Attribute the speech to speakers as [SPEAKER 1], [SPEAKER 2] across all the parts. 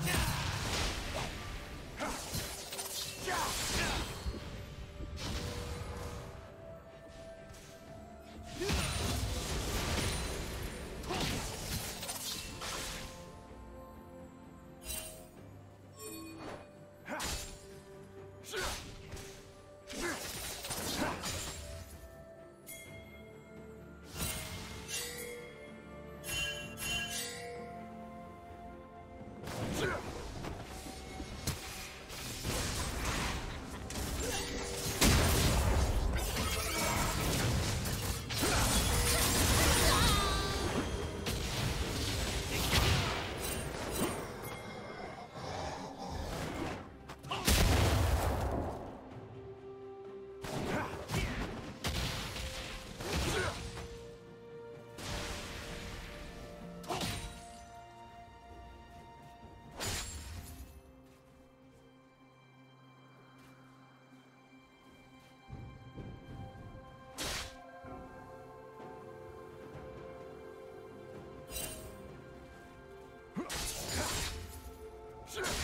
[SPEAKER 1] Down. Gotcha!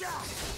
[SPEAKER 1] Red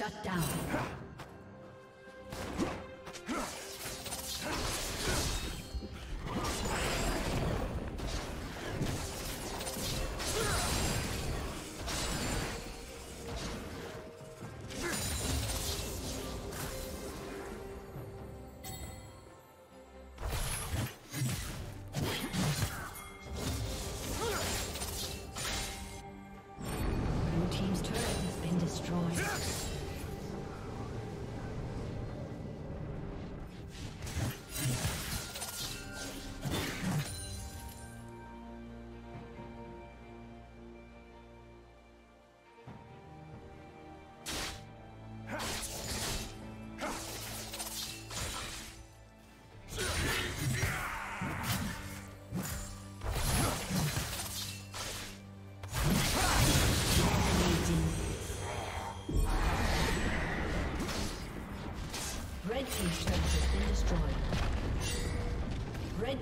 [SPEAKER 1] Shut down.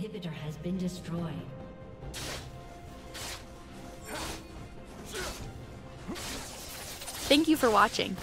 [SPEAKER 1] Inhibitor has been destroyed.
[SPEAKER 2] Thank you for watching.